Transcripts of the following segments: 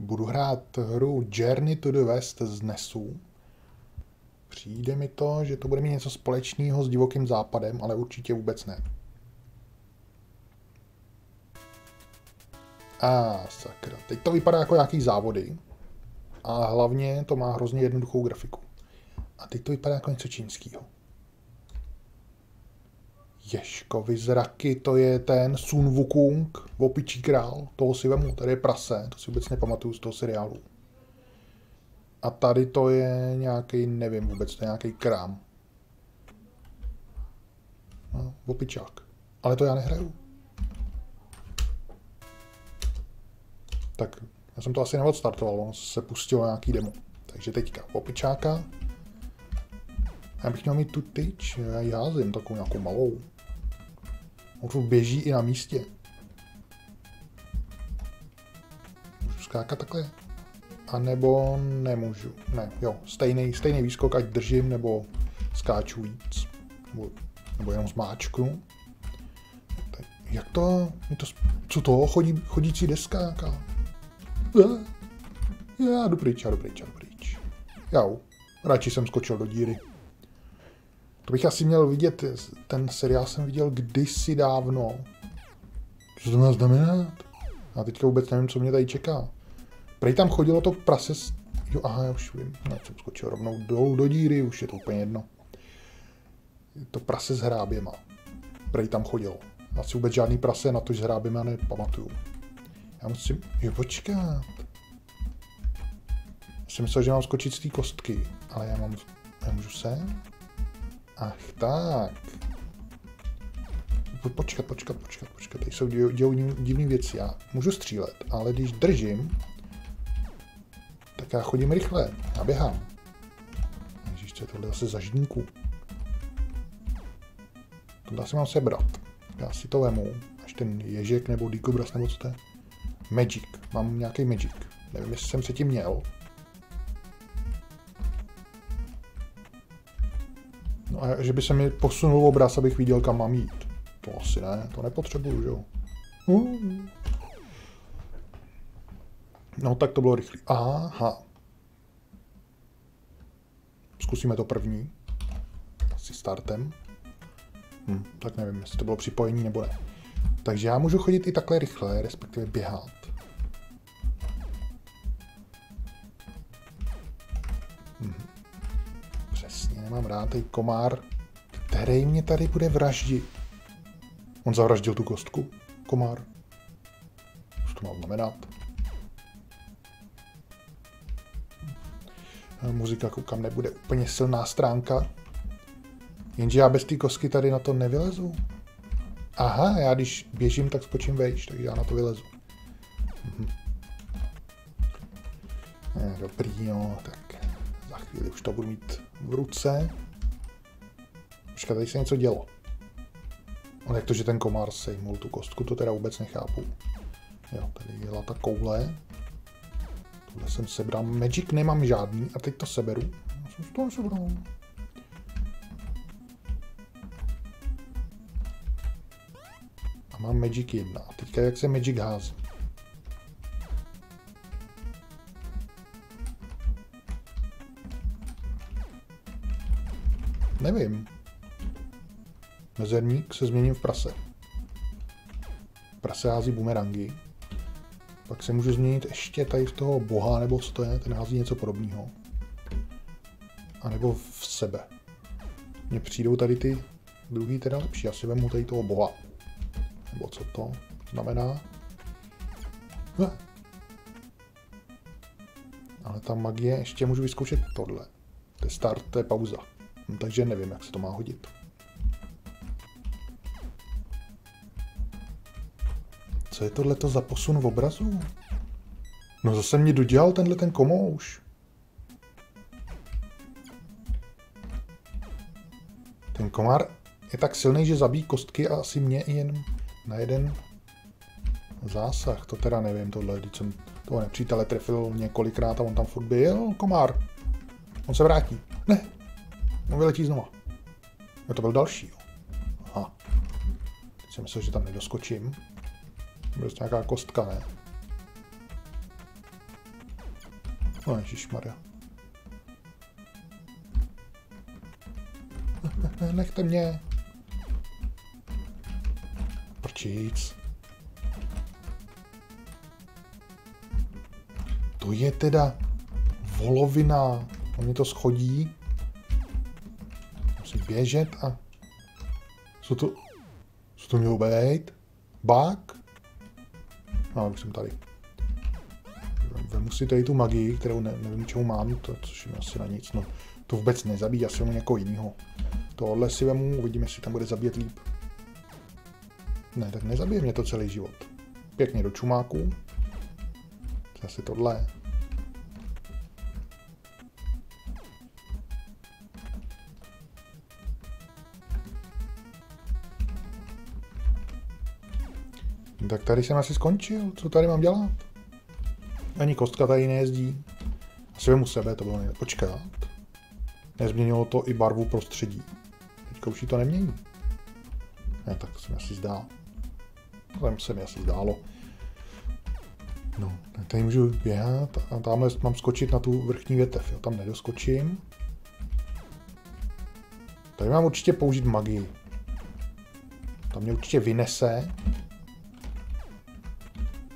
budu hrát hru Journey to the West z NESu. Přijde mi to, že to bude mít něco společného s divokým západem, ale určitě vůbec ne. A sakra, teď to vypadá jako nějaký závody. A hlavně to má hrozně jednoduchou grafiku. A teď to vypadá jako něco čínského. Ješkovi zraky, to je ten Sun Wukong, opičí král, toho si vemu, tady je prase, to si vůbec nepamatuju z toho seriálu. A tady to je nějaký, nevím vůbec, to je nějaký krám. No, opičák. Ale to já nehraju. Tak já jsem to asi neodstartoval, on se pustil nějaký demo. Takže teďka opičáka. Já bych měl mít tu tyč, já ji házím takovou nějakou malou. Tu běží i na místě. Můžu skákat takhle? A nebo nemůžu. Ne, jo, stejný, stejný výskok, ať držím, nebo skáču víc. Nebo, nebo jenom zmáčknu. Jak to, to, co to, chodí, chodící deska nějaká? Já jdu pryč, já jdu pryč, já jdu pryč. Jau, radši jsem skočil do díry. To bych asi měl vidět, ten seriál jsem viděl kdysi dávno. Co to má znamenat? A teďka vůbec nevím, co mě tady čeká. Prej tam chodilo to prase s... Jo, aha, já už vím. No, jsem skočil rovnou dolů do díry, už je to úplně jedno. To prase s hráběma. Prej tam chodilo. Asi vůbec žádný prase na to s hráběma nepamatuju. Já musím... Jo, počkat. Já jsem myslel, že mám skočit z té kostky, ale já mám... Já můžu se? Ach tak. Počkat, počkat, počkat, počkat. Tady jsou dějou divné věci. Já můžu střílet, ale když držím, tak já chodím rychle. Já běhám. Ježíš, co je tohle zase za ždínku? Tohle si mám sebrat. Já si to vemu. Až ten ježek nebo dikobras nebo co to je. Magic. Mám nějaký magic. Nevím, jestli jsem se tím měl. A že by se mi posunul obraz, abych viděl, kam mám jít. To asi ne, to nepotřebuju, jo. No tak to bylo rychlý. Aha. Zkusíme to první. Asi startem. Hm, tak nevím, jestli to bylo připojení nebo ne. Takže já můžu chodit i takhle rychle, respektive běhat. Nemám rád ten komár, který mě tady bude vraždit. On zavraždil tu kostku, komár. Co to má znamenat? Muzika, koukám, nebude úplně silná stránka. Jenže já bez té kostky tady na to nevylezu. Aha, já když běžím, tak skočím vejš, takže já na to vylezu. Mhm. Dobrý, no, tak chvíli už to budu mít v ruce. Počkat, tady se něco dělo. Ale jak to, že ten komár sejmul tu kostku, to teda vůbec nechápu. Jo, tady jela ta koule. Tohle jsem sebral. Magic nemám žádný a teď to seberu. Já jsem z toho sebral. A mám Magic 1. A teďka jak se Magic hází? Nevím. Mezerník se změním v prase. Prase hází bumerangy. Pak se můžu změnit ještě tady v toho boha, nebo co to je, ten hází něco podobného. A nebo v sebe. Mně přijdou tady ty druhý teda lepší. Já si vemu tady toho boha. Nebo co to znamená. Ne. Ale ta magie, ještě můžu vyzkoušet tohle. To je start, to je pauza. No, takže nevím, jak se to má hodit. Co je tohleto za posun v obrazu? No zase mě dodělal tenhle ten komouš. Ten komár je tak silný, že zabíjí kostky a asi mě jen na jeden zásah. To teda nevím, tohle, když jsem toho nepřítele trefil několikrát a on tam furt byl, komár. On se vrátí. Ne, on vyletí znova. No to byl další. Aha. Teď jsem myslel, že tam nedoskočím. Prostě nějaká kostka, ne? No ježišmarja. Nechte mě. Prčíc. To je teda volovina. On mi to schodí. Běžet a... Co to... Co to mělo být? Bák? No, už jsem tady. Vemu si tady tu magii, kterou ne, nevím, čemu mám, to, což je asi na nic. No, to vůbec nezabíjí, asi mu někoho jiného. Tohle si vemu, uvidíme, jestli tam bude zabít líp. Ne, tak nezabije mě to celý život. Pěkně do čumáku. Asi tohle. Tak tady jsem asi skončil. Co tady mám dělat? Ani kostka tady nejezdí. Asi vemu sebe, to bylo nejde. Počkat. Nezměnilo to i barvu prostředí. Teďka už to nemění. Ne, tak se mi asi zdá. Tam se mi asi zdálo. No, tady můžu běhat a tamhle mám skočit na tu vrchní větev. Jo. Tam nedoskočím. Tady mám určitě použít magii. Tam mě určitě vynese.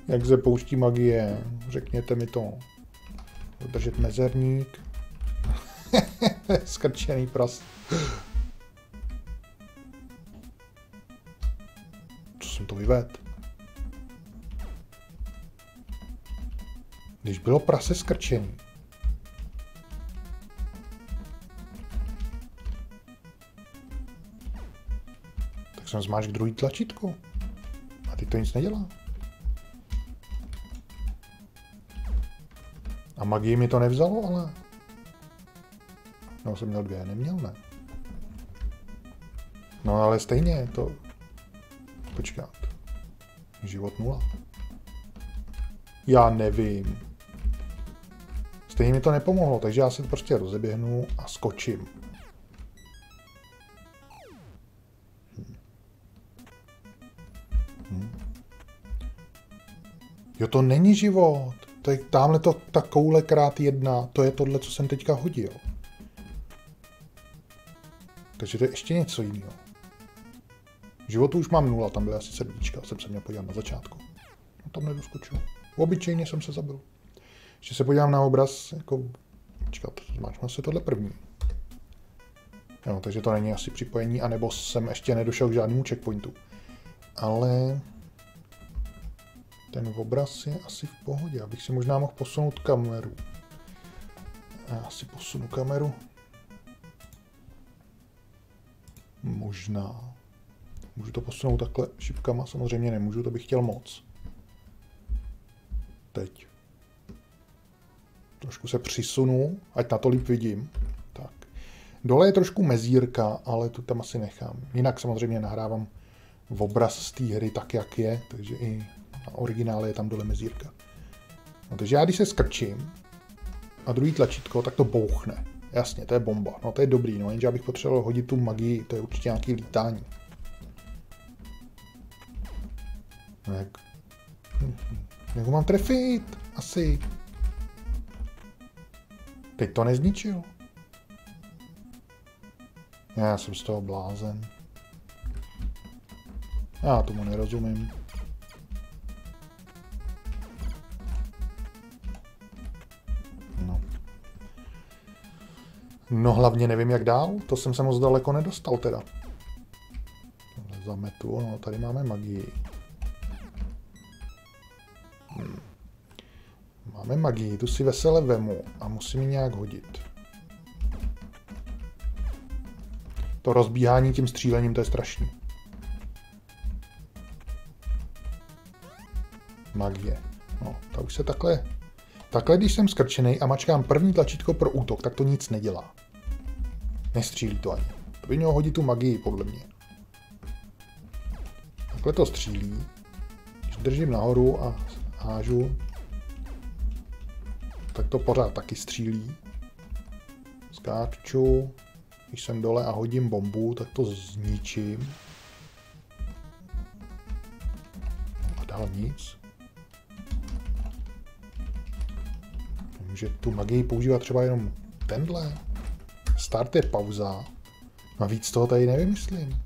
Jak se pouští magie? Řekněte mi to. Držet mezerník. Skrčený pras. Co jsem to vyvedl? Když bylo prase skrčený. Tak jsem zmáčk druhý tlačítko. A teď to nic nedělá. A magii mi to nevzalo, ale... No, jsem měl dvě, neměl, ne? No, ale stejně to... Počkat. Život nula. Já nevím. Stejně mi to nepomohlo, takže já se prostě rozeběhnu a skočím. Hm. Hm. Jo, to není život. Je tamhle to, ta koule krát jedna, to je tohle, co jsem teďka hodil. Takže to je ještě něco jiného. Životu už mám nula, tam byla asi sedmička, jsem se měl podívat na začátku. No, tam nedoskočil. Obyčejně jsem se zabil. Ještě se podívám na obraz, jako... Počkat, zmáčknu si tohle první. Jo, takže to není asi připojení, anebo jsem ještě nedošel k žádnému checkpointu. Ale ten obraz je asi v pohodě. Abych si možná mohl posunout kameru. Já si posunu kameru. Možná. Můžu to posunout takhle šipkama? Samozřejmě nemůžu, to bych chtěl moc. Teď. Trošku se přisunu, ať na to líp vidím. Tak. Dole je trošku mezírka, ale tu tam asi nechám. Jinak samozřejmě nahrávám v obraz z té hry tak, jak je, takže i na originále je tam dole mezírka. No, takže já když se skrčím a druhý tlačítko, tak to bouchne. Jasně, to je bomba. No to je dobrý, no jenže bych potřeboval hodit tu magii, to je určitě nějaký lítání. No jak... Jak ho mám trefit? Asi. Teď to nezničil. Já jsem z toho blázen. Já tomu nerozumím. No hlavně nevím jak dál, to jsem se moc daleko nedostal teda. Zametu, no tady máme magii. Hmm. Máme magii, tu si vesele vemu a musím ji nějak hodit. To rozbíhání tím střílením, to je strašný. Magie. No, ta už se takhle... Takhle, když jsem skrčený a mačkám první tlačítko pro útok, tak to nic nedělá. Nestřílí to ani. To by mělo hodit tu magii, podle mě. Takhle to střílí. Když držím nahoru a hážu, tak to pořád taky střílí. Skáču, když jsem dole a hodím bombu, tak to zničím. A dál nic. Může tu magii používat třeba jenom tenhle. Start je pauza. A víc toho tady nevymyslím.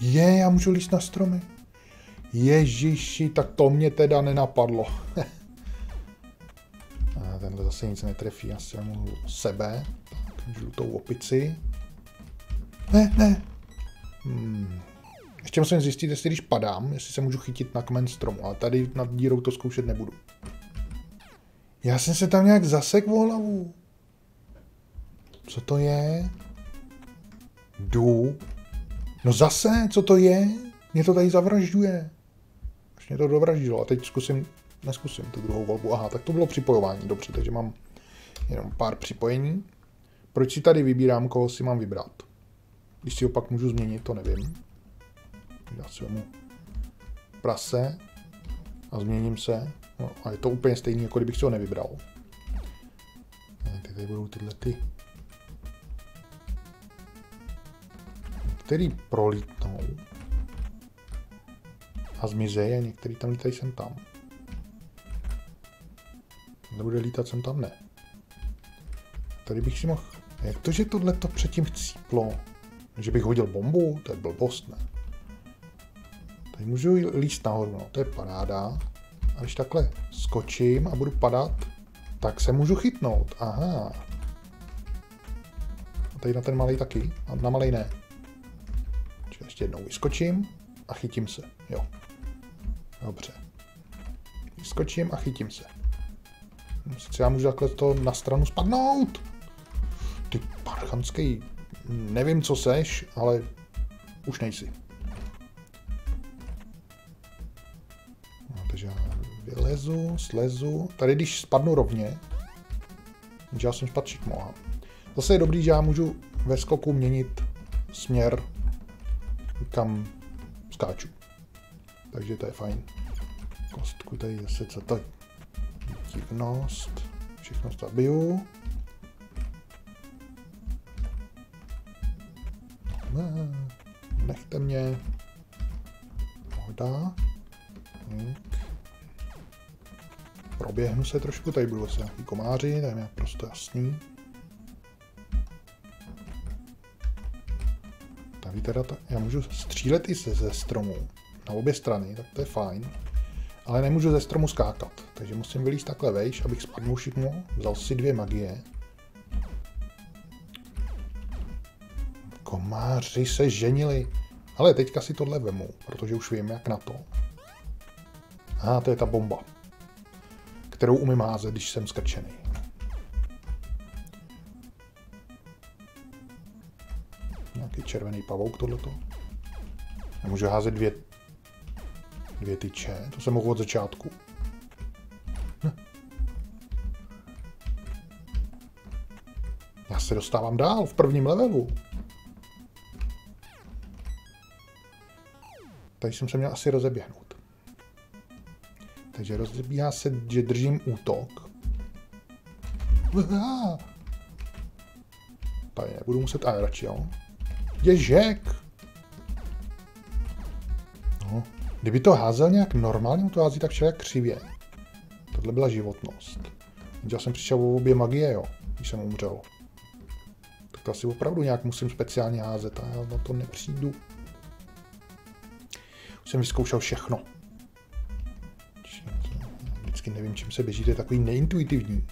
Je, já můžu líst na stromy. Ježiši, tak to mě teda nenapadlo. Tenhle zase nic netrefí, asi mu sebe. Tak, žlutou opici. Ne, ne. Hmm. Ještě musím zjistit, jestli když padám, jestli se můžu chytit na kmen stromu, ale tady nad dírou to zkoušet nebudu. Já jsem se tam nějak zasek v hlavu. Co to je? Jdu. No zase, co to je? Mě to tady zavražďuje. Už mě to dovraždilo. A teď zkusím, neskusím tu druhou volbu. Aha, tak to bylo připojování, dobře, takže mám jenom pár připojení. Proč si tady vybírám, koho si mám vybrat? Když si ho pak můžu změnit, to nevím. Já si mu prase a změním se. No, a je to úplně stejný, jako kdybych si ho nevybral. Tady budou tyhle ty který prolítnou a zmizejí a některý tam lítají sem tam. Nebude lítat sem tam, ne. Tady bych si mohl... Jak to, že tohle to předtím chcíplo? Že bych hodil bombu? To je blbost, ne? Tady můžu líst nahoru, no, to je paráda. A když takhle skočím a budu padat, tak se můžu chytnout. Aha. A tady na ten malý taky? A na malý ne. Ještě jednou vyskočím a chytím se. Jo. Dobře. Vyskočím a chytím se. Sice já můžu takhle to na stranu spadnout. Ty parchanský, nevím co seš, ale už nejsi. No, takže já vylezu, slezu. Tady když spadnu rovně, že já jsem spadčit mohl. Zase je dobrý, že já můžu ve skoku měnit směr, kam skáču. Takže to je fajn. Kostku tady zase co to divnost. Všechno zabiju. Ne, nechte mě. Voda. Proběhnu se trošku, tady budou zase nějaký komáři, tady je prostě jasný. Teda ta, já můžu střílet i ze, ze stromu na obě strany, tak to je fajn. Ale nemůžu ze stromu skákat, takže musím vylízt takhle vejš, abych spadnul všechno. Vzal si dvě magie. Komáři se ženili. Ale teďka si tohle vemu, protože už vím, jak na to. A to je ta bomba, kterou umím házet, když jsem skrčený. Červený pavouk tohleto. Nemůžu házet dvě Dvě tyče, to jsem mohl od začátku. Hm. Já se dostávám dál v prvním levelu. Tady jsem se měl asi rozeběhnout. Takže rozebíhá se, že držím útok. Tady nebudu muset, ale radši jo. Ježek! Kdyby to házel nějak normálně, to hází tak člověk křivě. Tohle byla životnost. Já jsem přišel o obě magie, jo, když jsem umřel. Tak asi opravdu nějak musím speciálně házet a já na to nepřijdu. Už jsem vyzkoušel všechno. Vždycky nevím, čím se běží, to je takový neintuitivní.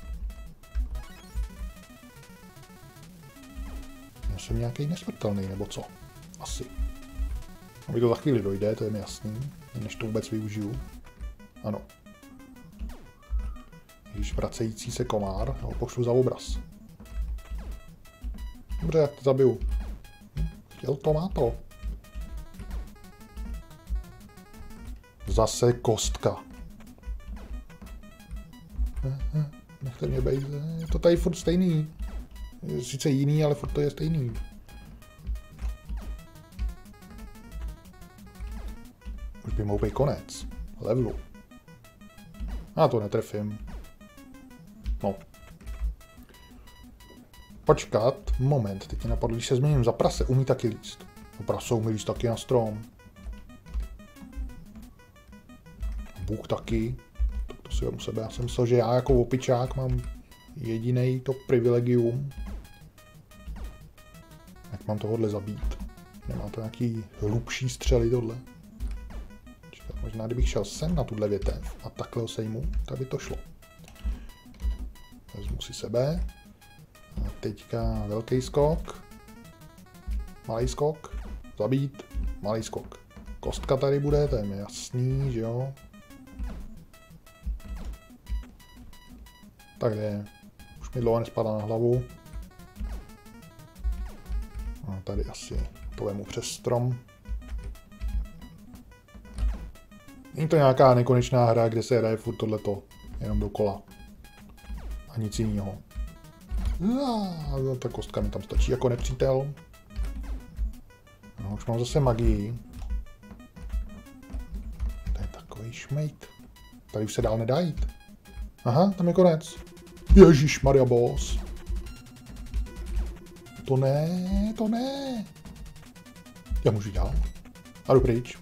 Jsem nějaký nesmrtelný, nebo co? Asi. Aby to za chvíli dojde, to je mi jasný než to vůbec využiju. Ano. Když vracející se komár, ho pošlu za obraz. Dobře, jak to zabiju. Chtěl to, má to. Zase kostka. Nechte mě bejt. Je to tady furt stejný. Sice jiný, ale furt to je stejný. Už by mohl být konec. Levelu. Já to netrefím. No. Počkat, moment, teď mě napadlo, když se změním za prase, umí taky líst. No prasou umí líst taky na strom. Bůh taky. Tak to si vemu sebe. Já jsem myslel, že já jako opičák mám jediný to privilegium. Jak mám tohle zabít? Nemá to nějaký hlubší střely tohle. Čekat, možná kdybych šel sem na tuhle větev a takhle ho sejmu, tak by to šlo. Vezmu si sebe. A teďka velký skok. Malý skok. Zabít. Malý skok. Kostka tady bude, to je mi jasný, že jo. Tak je. Už mi dlouho nespadá na hlavu. Tady asi to vemu přes strom. Není to nějaká nekonečná hra, kde se hraje furt tohleto, jenom dokola. A nic jiného. No, ta kostka mi tam stačí jako nepřítel. No, už mám zase magii. To je takový šmejt. Tady už se dál nedá jít. Aha, tam je konec. Ježíš Maria Boss. To ne, to ne. Já můžu dál. A jdu pryč.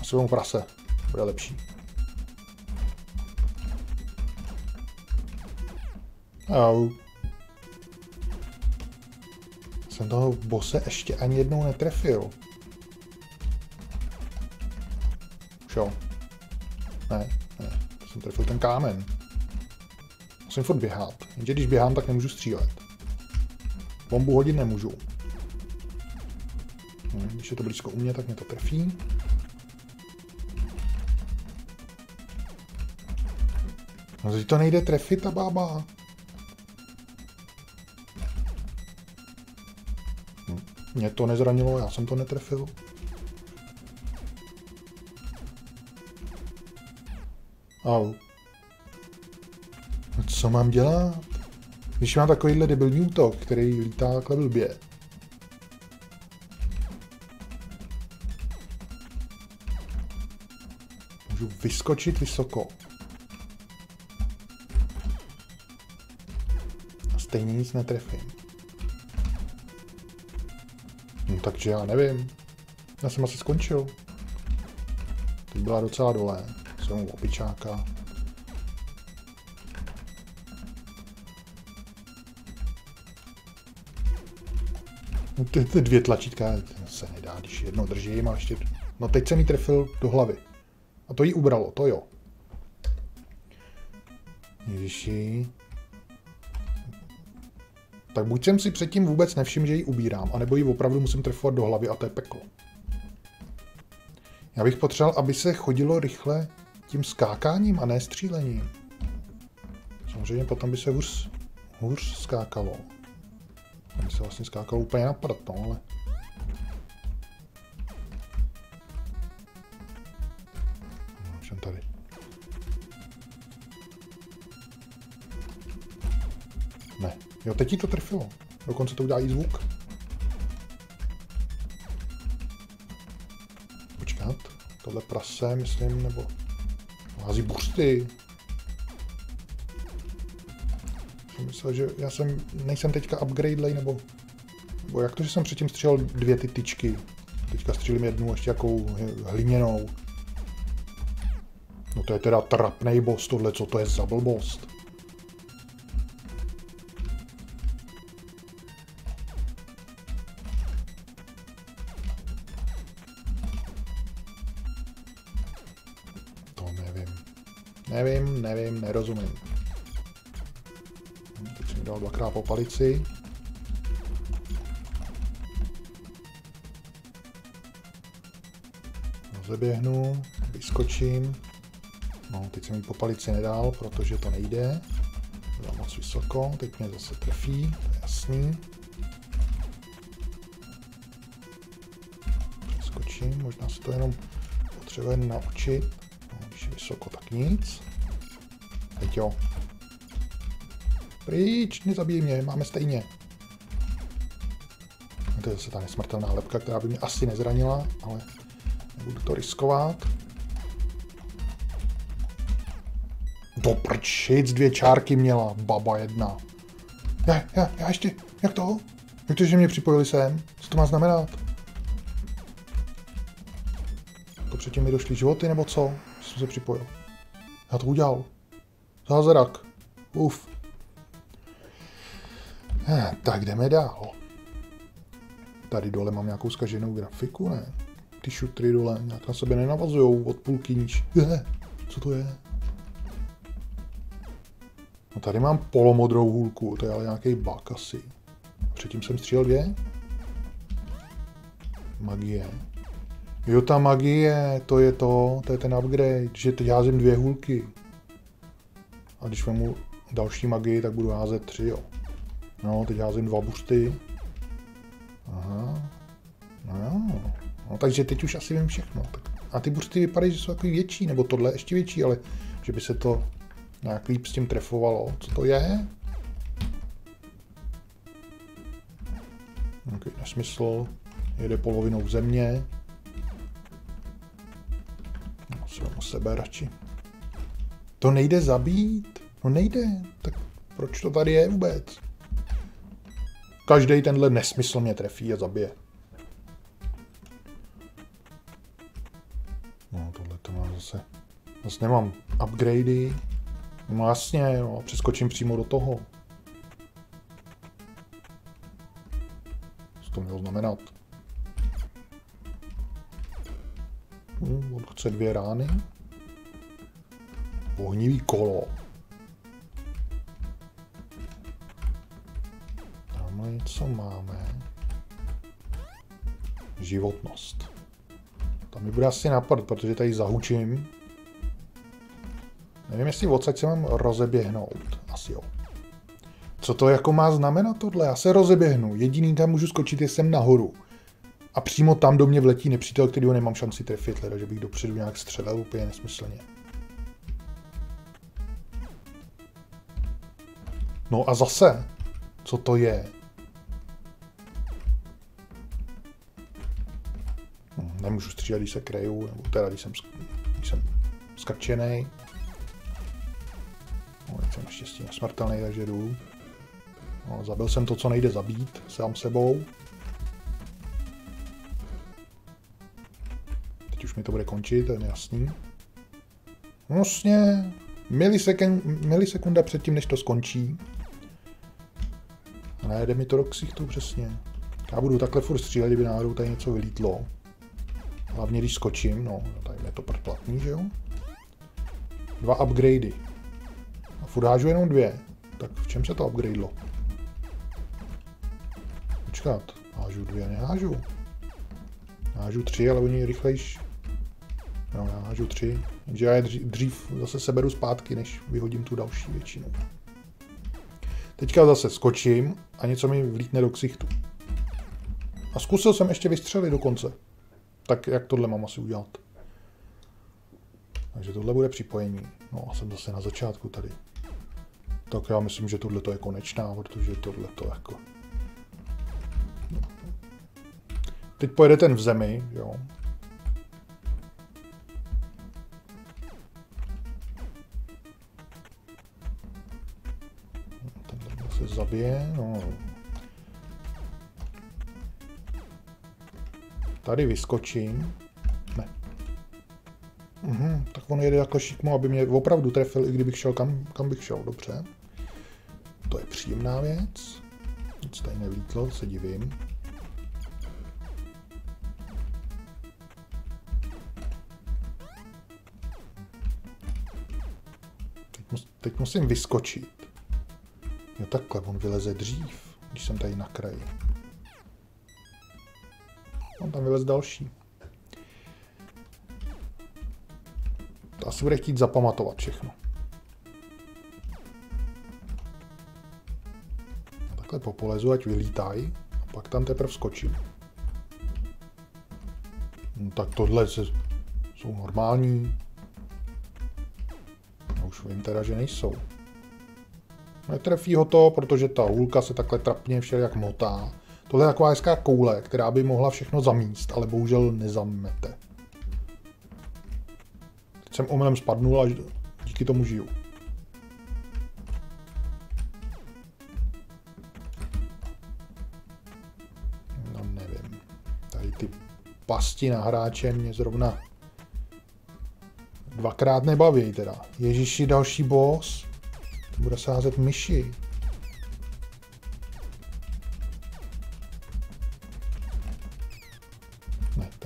Asi vám prase. Bude lepší. Au. Jsem toho bose ještě ani jednou netrefil. Už jo. Ne, ne. Jsem trefil ten kámen. Musím furt běhat. Jenže když běhám, tak nemůžu střílet. Bombu hodit nemůžu. No, když je to blízko u mě, tak mě to trefí. No teď to nejde trefit, ta bába. Hm. Mě to nezranilo, já jsem to netrefil. Au. Co mám dělat? Když mám takovýhle debilní útok, který lítá takhle blbě. Můžu vyskočit vysoko. A stejně nic netrefím. No, takže já nevím. Já jsem asi skončil. Teď byla docela dole. Jsem opičáka. No ty, ty dvě tlačítka se nedá, když jedno držím a ještě... No teď jsem mi trefil do hlavy. A to jí ubralo, to jo. Ježiši. Tak buď jsem si předtím vůbec nevšiml, že ji ubírám, anebo ji opravdu musím trefovat do hlavy a to je peklo. Já bych potřeboval, aby se chodilo rychle tím skákáním a ne střílením. Samozřejmě potom by se hůř, hůř skákalo. Tam se vlastně skákalo úplně na prd, no, ale... No, jsem tady. Ne. Jo, teď ti to trfilo. Dokonce to udělá i zvuk. Počkat. Tohle prase, myslím, nebo... Hází bursty myslel, že já jsem, nejsem teďka upgrade nebo, nebo jak to, že jsem předtím střílel dvě ty tyčky. Teďka střílím jednu ještě jakou hliněnou. No to je teda trapnej boss tohle, co to je za blbost. To nevím. Nevím, nevím, nerozumím dal dvakrát po palici. Rozeběhnu, vyskočím. No, teď jsem mi po palici nedal, protože to nejde. Bylo moc vysoko, teď mě zase trefí, to je jasný. Přeskočím, možná se to jenom potřebuje naučit. No, když je vysoko, tak nic. Teď jo, Pryč, nezabij mě, máme stejně. To je zase ta nesmrtelná lepka, která by mě asi nezranila, ale nebudu to riskovat. Do prčic, dvě čárky měla, baba jedna. Já, já, já ještě, jak to? Jak to, že mě připojili sem? Co to má znamenat? To předtím mi došly životy, nebo co? Že jsem se připojil. Já to udělal. Zázrak. Uf. Tak jdeme dál. Tady dole mám nějakou zkaženou grafiku, ne? Ty šutry dole nějak na sebe nenavazujou od půlky níž. Je, co to je? No tady mám polomodrou hůlku, to je ale nějaký bug asi. Předtím jsem střílel dvě? Magie. Jo, ta magie, to je to, to je ten upgrade, že teď házím dvě hůlky. A když mu další magii, tak budu házet tři, jo. No, teď házím dva busty. Aha. No. No, takže teď už asi vím všechno. A ty busty vypadají, že jsou takový větší, nebo tohle ještě větší, ale že by se to nějak líp s tím trefovalo. Co to je? Okay, nesmysl. Jede polovinou země. No, o sebe radši. To nejde zabít? No nejde. Tak proč to tady je vůbec? Každý tenhle nesmysl mě trefí a zabije. No tohle to má zase... Zase nemám upgradey. No jasně, no, přeskočím přímo do toho. Co to mělo znamenat? Hmm, on chce dvě rány. Ohnivý kolo. Něco máme. Životnost. Tam mi bude asi napad, protože tady zahučím. Nevím, jestli odsaď se mám rozeběhnout. Asi jo. Co to jako má znamenat tohle? Já se rozeběhnu. Jediný tam můžu skočit je sem nahoru. A přímo tam do mě vletí nepřítel, který ho nemám šanci trefit, teda, že bych dopředu nějak střelil úplně nesmyslně. No a zase, co to je? Nemůžu střílet, když se kreju, nebo teda když jsem, když jsem skrčený. No, jsem naštěstí nesmrtelný, takže jdu. No, zabil jsem to, co nejde zabít, sám sebou. Teď už mi to bude končit, to je jasný. Vlastně milisekund, milisekunda předtím, než to skončí. A nejde mi to do ksichtu přesně. Já budu takhle furt střílet, kdyby náhodou tady něco vylítlo. Hlavně když skočím, no, tady je to předplatný, že jo? Dva upgradey. A furt hážu jenom dvě. Tak v čem se to upgradelo? Počkat, hážu dvě, nehážu. Hážu tři, ale oni rychlejš. No, já hážu tři. Takže já je dřív zase seberu zpátky, než vyhodím tu další většinu. Teďka zase skočím a něco mi vlítne do ksichtu. A zkusil jsem ještě vystřelit dokonce. Tak jak tohle mám asi udělat? Takže tohle bude připojení. No a jsem zase na začátku tady. Tak já myslím, že tohle to je konečná, protože tohle to jako... Teď pojede ten v zemi, jo. Tenhle se zabije, no. Tady vyskočím. Ne. Mhm, tak on jede jako šikmo, aby mě opravdu trefil, i kdybych šel kam, kam bych šel, dobře. To je příjemná věc. Nic tady nevlítlo, se divím. Teď, mus, teď musím vyskočit. Jo takhle, on vyleze dřív, když jsem tady na kraji. On tam vylez další. To asi bude chtít zapamatovat všechno. A takhle popolezu, ať vylítají, a pak tam teprve skočím. No, tak tohle se, jsou normální. A už vím teda, že nejsou. Netrefí ho to, protože ta hůlka se takhle trapně všelijak motá. Tohle je taková hezká koule, která by mohla všechno zamíst, ale bohužel nezamete. Teď jsem omylem spadnul a díky tomu žiju. No nevím. Tady ty pasti na hráče mě zrovna Dvakrát nebaví teda. Ježiši, další boss. Bude sázet myši.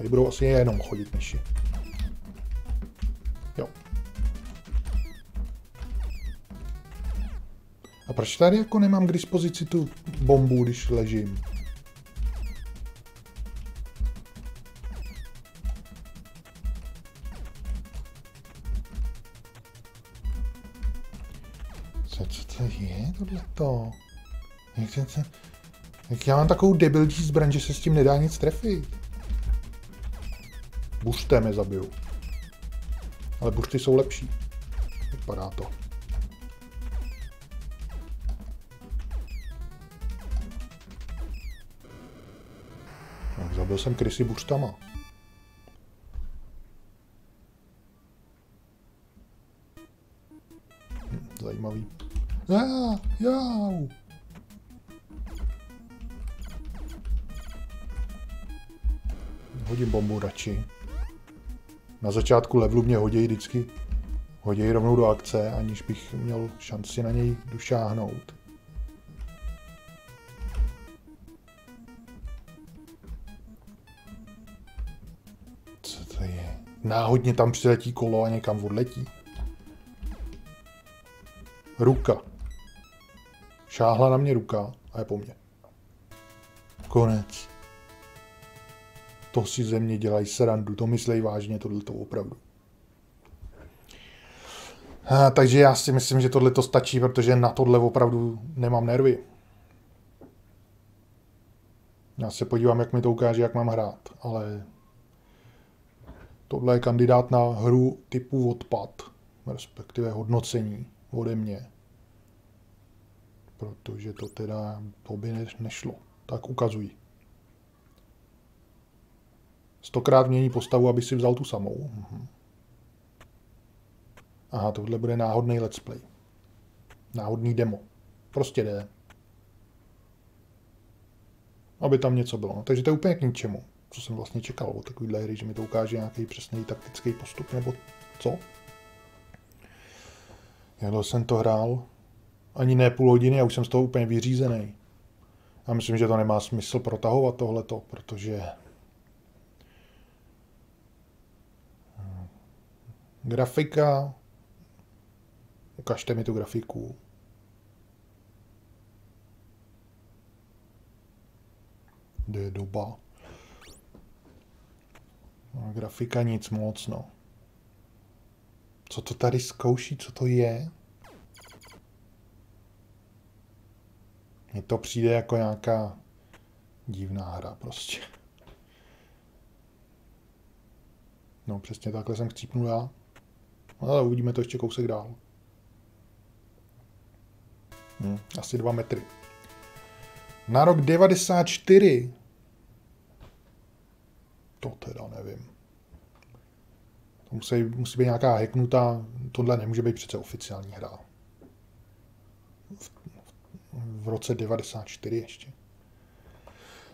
Tady budou asi jenom chodit myši. Jo. A proč tady jako nemám k dispozici tu bombu, když ležím? Co, co to je tohleto? Jak, jak já mám takovou debilčí zbraň, že se s tím nedá nic trefit. Bušté mě zabijou. Ale bušty jsou lepší. Vypadá to. No, zabil jsem krysy buštama. Hm, zajímavý. Já, já. Hodím bombu radši. Na začátku levelu mě hodí vždycky hodí rovnou do akce, aniž bych měl šanci na něj došáhnout. Co to je? Náhodně tam přiletí kolo a někam odletí. Ruka. Šáhla na mě ruka a je po mně. Konec. To si ze mě dělají srandu, to myslej vážně, tohle to opravdu. A, takže já si myslím, že tohle to stačí, protože na tohle opravdu nemám nervy. Já se podívám, jak mi to ukáže, jak mám hrát, ale tohle je kandidát na hru typu odpad, respektive hodnocení ode mě. Protože to teda, to by nešlo. Tak ukazují. Stokrát mění postavu, aby si vzal tu samou. Mhm. Aha, tohle bude náhodný let's play. Náhodný demo. Prostě jde. Aby tam něco bylo. No, takže to je úplně k ničemu. Co jsem vlastně čekal od takovýhle hry, že mi to ukáže nějaký přesný taktický postup, nebo co? Já jsem to hrál ani ne půl hodiny a už jsem z toho úplně vyřízený. Já myslím, že to nemá smysl protahovat tohleto, protože Grafika. Ukažte mi tu grafiku. Kde je doba? No, grafika nic moc, no. Co to tady zkouší, co to je? Mně to přijde jako nějaká divná hra prostě. No přesně takhle jsem chcípnul já. No, ale uvidíme to ještě kousek dál. Hm, asi dva metry. Na rok 94. To teda nevím. To musí, musí být nějaká hacknutá, tohle nemůže být přece oficiální hra. V, v roce 94 ještě.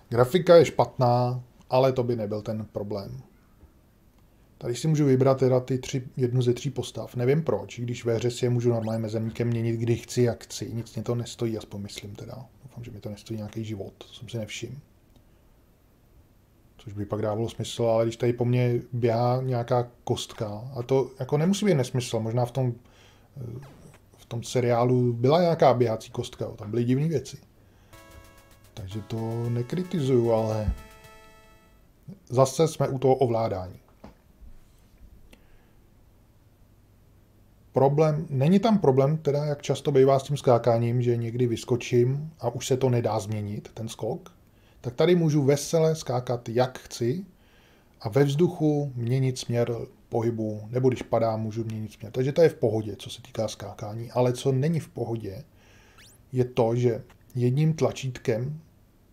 Grafika je špatná, ale to by nebyl ten problém. Tady si můžu vybrat teda ty tři, jednu ze tří postav. Nevím proč, když ve hře si je můžu normálně mezemníkem měnit, kdy chci, jak chci. Nic mě to nestojí, aspoň myslím teda. Doufám, že mi to nestojí nějaký život, to jsem si nevšiml. Což by pak dávalo smysl, ale když tady po mně běhá nějaká kostka, a to jako nemusí být nesmysl, možná v tom, v tom seriálu byla nějaká běhací kostka, tam byly divné věci. Takže to nekritizuju, ale zase jsme u toho ovládání. Problém, není tam problém, teda jak často bývá s tím skákáním, že někdy vyskočím a už se to nedá změnit, ten skok, tak tady můžu vesele skákat jak chci a ve vzduchu měnit směr pohybu, nebo když padá, můžu měnit směr. Takže to je v pohodě, co se týká skákání, ale co není v pohodě, je to, že jedním tlačítkem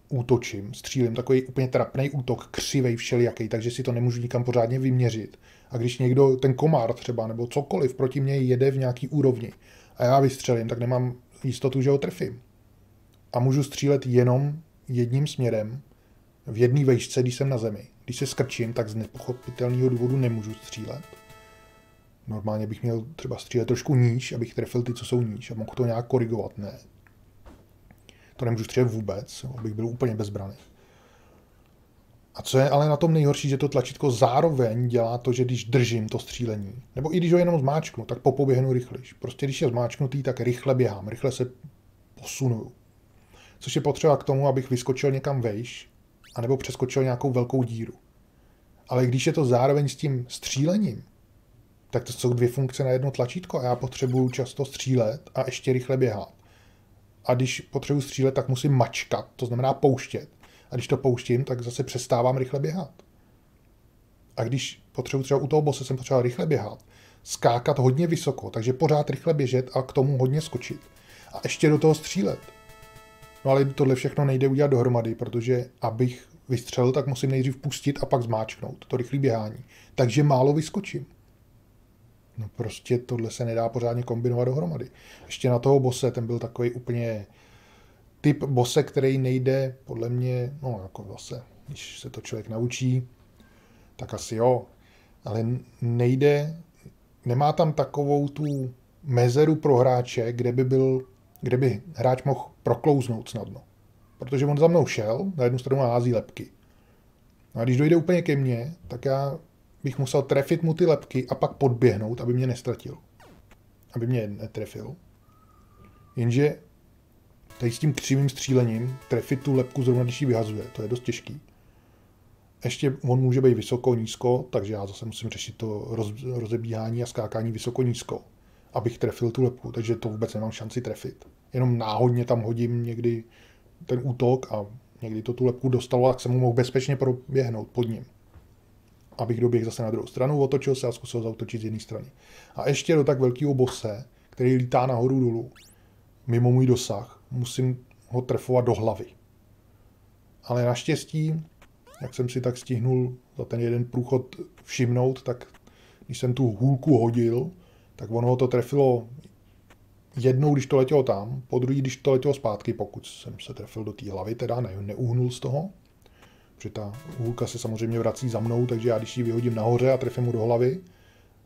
útočím, střílím, takový úplně trapný útok, křivej všelijaký, takže si to nemůžu nikam pořádně vyměřit. A když někdo, ten komár třeba, nebo cokoliv proti mě jede v nějaký úrovni a já vystřelím, tak nemám jistotu, že ho trefím. A můžu střílet jenom jedním směrem v jedné vejšce, když jsem na zemi. Když se skrčím, tak z nepochopitelného důvodu nemůžu střílet. Normálně bych měl třeba střílet trošku níž, abych trefil ty, co jsou níž a mohl to nějak korigovat. Ne. To nemůžu střílet vůbec, abych byl úplně bezbraný. A co je ale na tom nejhorší, že to tlačítko zároveň dělá to, že když držím to střílení, nebo i když ho jenom zmáčknu, tak popoběhnu rychlejš. Prostě když je zmáčknutý, tak rychle běhám, rychle se posunuju. Což je potřeba k tomu, abych vyskočil někam vejš, anebo přeskočil nějakou velkou díru. Ale když je to zároveň s tím střílením, tak to jsou dvě funkce na jedno tlačítko a já potřebuju často střílet a ještě rychle běhat. A když potřebuji střílet, tak musím mačkat, to znamená pouštět. A když to pouštím, tak zase přestávám rychle běhat. A když potřebuji třeba u toho bose jsem potřeboval rychle běhat, skákat hodně vysoko, takže pořád rychle běžet a k tomu hodně skočit. A ještě do toho střílet. No ale tohle všechno nejde udělat dohromady, protože abych vystřelil, tak musím nejdřív pustit a pak zmáčknout. To rychlé běhání. Takže málo vyskočím. No prostě tohle se nedá pořádně kombinovat dohromady. Ještě na toho bose, ten byl takový úplně typ bose, který nejde, podle mě, no jako zase, když se to člověk naučí, tak asi jo, ale nejde, nemá tam takovou tu mezeru pro hráče, kde by byl, kde by hráč mohl proklouznout snadno. Protože on za mnou šel, na jednu stranu hází lepky. No a když dojde úplně ke mně, tak já bych musel trefit mu ty lepky a pak podběhnout, aby mě nestratil. Aby mě netrefil. Jenže tady s tím křivým střílením trefit tu lepku zrovna, když ji vyhazuje, to je dost těžký. Ještě on může být vysoko, nízko, takže já zase musím řešit to roz, rozebíhání a skákání vysoko, nízko, abych trefil tu lepku, takže to vůbec nemám šanci trefit. Jenom náhodně tam hodím někdy ten útok a někdy to tu lepku dostalo, tak jsem mu mohl bezpečně proběhnout pod ním. Abych doběhl zase na druhou stranu, otočil se a zkusil zautočit z jedné strany. A ještě do tak velkého bose, který lítá nahoru dolů, mimo můj dosah, musím ho trefovat do hlavy. Ale naštěstí, jak jsem si tak stihnul za ten jeden průchod všimnout, tak když jsem tu hůlku hodil, tak ono to trefilo jednou, když to letělo tam, po druhý, když to letělo zpátky, pokud jsem se trefil do té hlavy, teda ne, neuhnul z toho, protože ta hůlka se samozřejmě vrací za mnou, takže já když ji vyhodím nahoře a trefím mu do hlavy,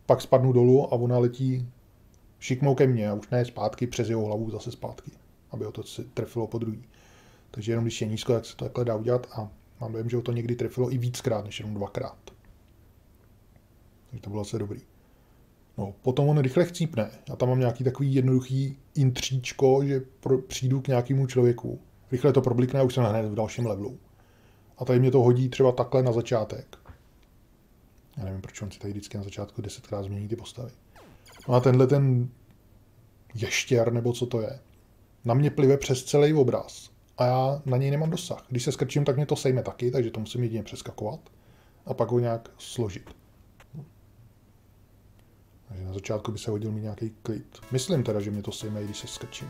pak spadnu dolů a ona letí šikmou ke mně a už ne zpátky přes jeho hlavu zase zpátky, aby ho to trefilo po druhý. Takže jenom když je nízko, tak se to takhle dá udělat a mám dojem, že ho to někdy trefilo i víckrát, než jenom dvakrát. Takže to bylo zase dobrý. No, potom on rychle chcípne. Já tam mám nějaký takový jednoduchý intříčko, že pro, přijdu k nějakému člověku. Rychle to problikne a už jsem hned v dalším levelu. A tady mě to hodí třeba takhle na začátek. Já nevím, proč on si tady vždycky na začátku desetkrát změní ty postavy. No a tenhle ten ještěr, nebo co to je, na mě plive přes celý obraz. A já na něj nemám dosah. Když se skrčím, tak mě to sejme taky, takže to musím jedině přeskakovat a pak ho nějak složit. Takže na začátku by se hodil mi nějaký klid. Myslím teda, že mě to sejme, když se skrčím.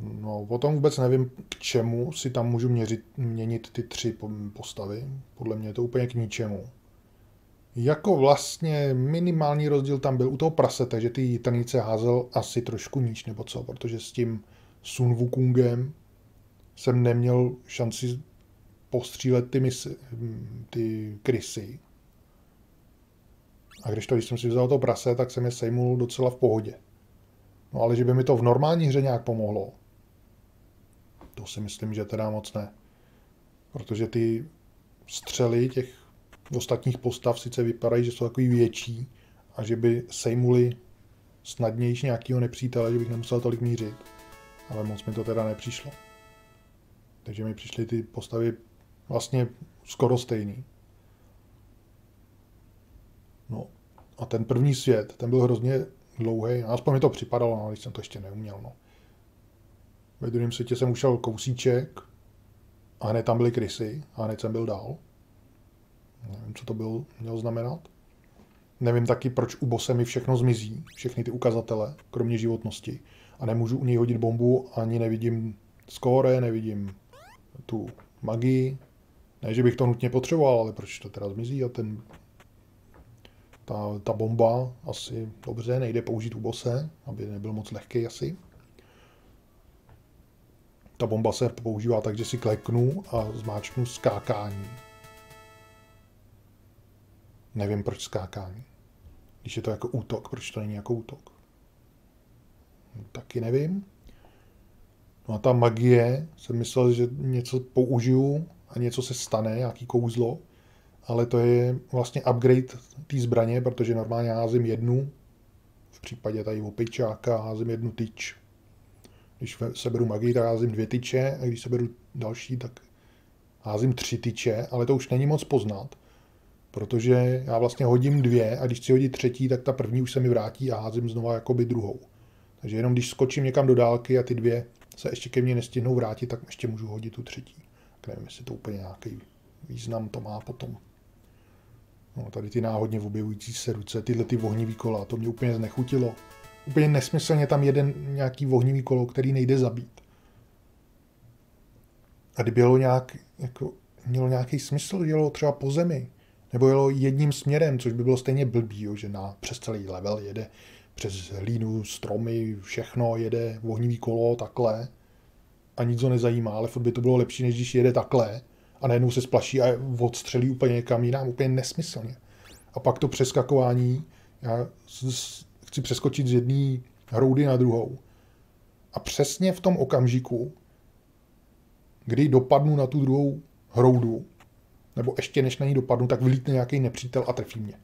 No, potom vůbec nevím, k čemu si tam můžu měřit, měnit ty tři postavy. Podle mě je to úplně k ničemu. Jako vlastně minimální rozdíl tam byl u toho prasete, že ty jitrnice házel asi trošku níž nebo co, protože s tím Sun Wukongem jsem neměl šanci postřílet ty, misy, ty krysy. A když to, když jsem si vzal to prase, tak jsem je sejmul docela v pohodě. No ale že by mi to v normální hře nějak pomohlo, to si myslím, že teda moc ne. Protože ty střely těch ostatních postav sice vypadají, že jsou takový větší a že by sejmuli snadnější nějakého nepřítele, že bych nemusel tolik mířit. Ale moc mi to teda nepřišlo. Takže mi přišly ty postavy vlastně skoro stejný. No a ten první svět, ten byl hrozně dlouhý, aspoň mi to připadalo, no, když jsem to ještě neuměl. No. Ve druhém světě jsem ušel kousíček a hned tam byly krysy a hned jsem byl dál. Nevím, co to bylo, mělo znamenat. Nevím taky, proč u bose mi všechno zmizí, všechny ty ukazatele, kromě životnosti. A nemůžu u něj hodit bombu, ani nevidím skóre, nevidím tu magii. Ne, že bych to nutně potřeboval, ale proč to teda zmizí a ten ta, ta bomba asi dobře nejde použít u bose, aby nebyl moc lehký asi. Ta bomba se používá tak, že si kleknu a zmáčknu skákání. Nevím, proč skákání. Když je to jako útok, proč to není jako útok? No, taky nevím. No a ta magie, jsem myslel, že něco použiju a něco se stane, nějaký kouzlo, ale to je vlastně upgrade té zbraně, protože normálně házím jednu, v případě tady opičáka házím jednu tyč. Když seberu magii, tak házím dvě tyče a když seberu další, tak házím tři tyče, ale to už není moc poznat, protože já vlastně hodím dvě a když chci hodit třetí, tak ta první už se mi vrátí a házím znova jakoby druhou. Takže jenom když skočím někam do dálky a ty dvě se ještě ke mně nestihnou vrátit, tak ještě můžu hodit tu třetí. Tak nevím, jestli to úplně nějaký význam to má potom. No, tady ty náhodně objevující se ruce, tyhle ty vohnivý kola, to mě úplně znechutilo. Úplně nesmyslně tam jeden nějaký vohnivý kolo, který nejde zabít. A kdyby jelo nějak, jako, mělo nějaký smysl, jelo třeba po zemi, nebo jelo jedním směrem, což by bylo stejně blbý, jo, že na, přes celý level jede přes hlínu, stromy, všechno, jede ohnivý kolo takhle a nic ho nezajímá, ale by to bylo lepší, než když jede takhle a najednou se splaší a odstřelí úplně někam jinam, úplně nesmyslně. A pak to přeskakování, já chci přeskočit z jedné hroudy na druhou. A přesně v tom okamžiku, kdy dopadnu na tu druhou hroudu, nebo ještě než na ní dopadnu, tak vylítne nějaký nepřítel a trefí mě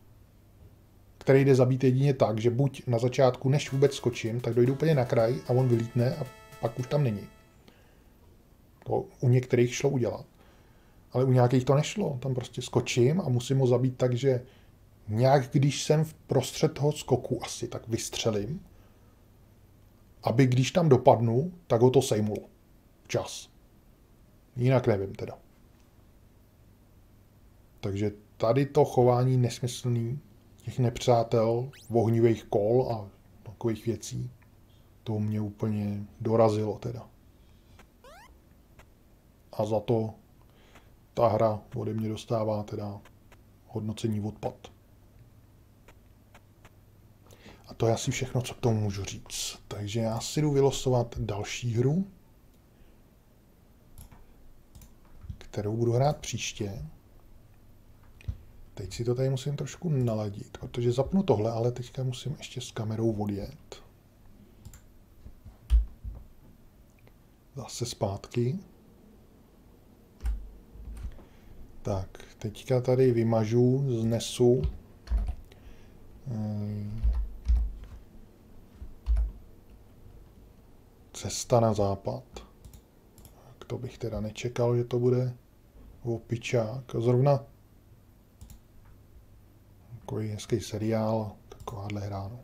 který jde zabít jedině tak, že buď na začátku, než vůbec skočím, tak dojdu úplně na kraj a on vylítne a pak už tam není. To u některých šlo udělat. Ale u nějakých to nešlo. Tam prostě skočím a musím ho zabít tak, že nějak, když jsem v prostřed toho skoku asi, tak vystřelím, aby když tam dopadnu, tak ho to sejmulo. Čas. Jinak nevím teda. Takže tady to chování nesmyslný těch nepřátel, ohnivých kol a takových věcí. To mě úplně dorazilo teda. A za to ta hra ode mě dostává teda hodnocení odpad. A to je asi všechno, co k tomu můžu říct. Takže já si jdu vylosovat další hru, kterou budu hrát příště. Teď si to tady musím trošku naladit, protože zapnu tohle, ale teďka musím ještě s kamerou odjet. Zase zpátky. Tak, teďka tady vymažu, znesu. Hmm. Cesta na západ. Tak to bych teda nečekal, že to bude opičák. Zrovna Takový hezký seriál, takováhle hra. No.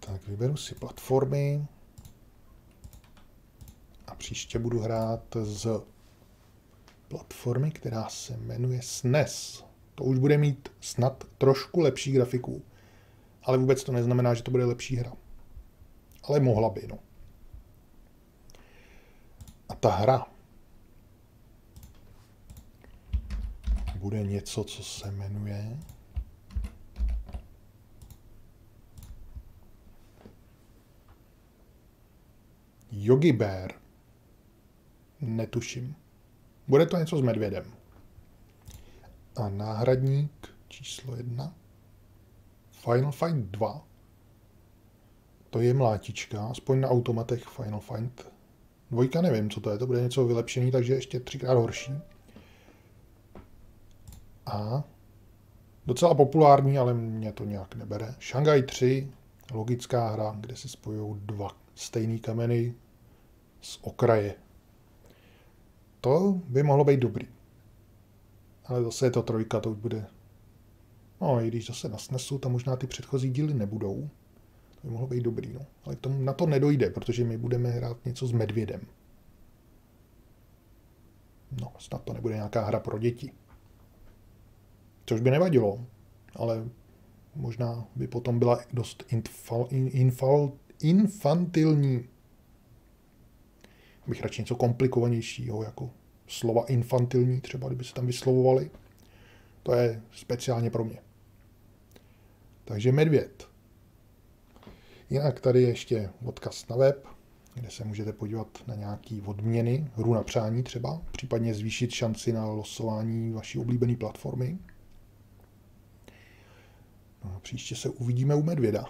Tak vyberu si platformy a příště budu hrát z platformy, která se jmenuje SNES. To už bude mít snad trošku lepší grafiku, ale vůbec to neznamená, že to bude lepší hra. Ale mohla by, no. A ta hra bude něco, co se jmenuje Yogi Bear. Netuším. Bude to něco s medvědem. A náhradník číslo jedna. Final Fight 2. To je mlátička, aspoň na automatech Final Fight. Dvojka nevím, co to je, to bude něco vylepšený, takže ještě třikrát horší. A docela populární, ale mě to nějak nebere. Shanghai 3, logická hra, kde se spojují dva stejné kameny z okraje. To by mohlo být dobrý. Ale zase je to trojka, to už bude... No, i když zase na SNESu, tam možná ty předchozí díly nebudou. To by mohlo být dobrý, no. Ale tomu, na to nedojde, protože my budeme hrát něco s medvědem. No, snad to nebude nějaká hra pro děti. Což by nevadilo, ale možná by potom byla dost infal, infal, infantilní. Bych radši něco komplikovanějšího, jako slova infantilní, třeba kdyby se tam vyslovovali. To je speciálně pro mě. Takže medvěd. Jinak tady ještě odkaz na web, kde se můžete podívat na nějaký odměny, hru na přání třeba, případně zvýšit šanci na losování vaší oblíbené platformy. No a příště se uvidíme u medvěda.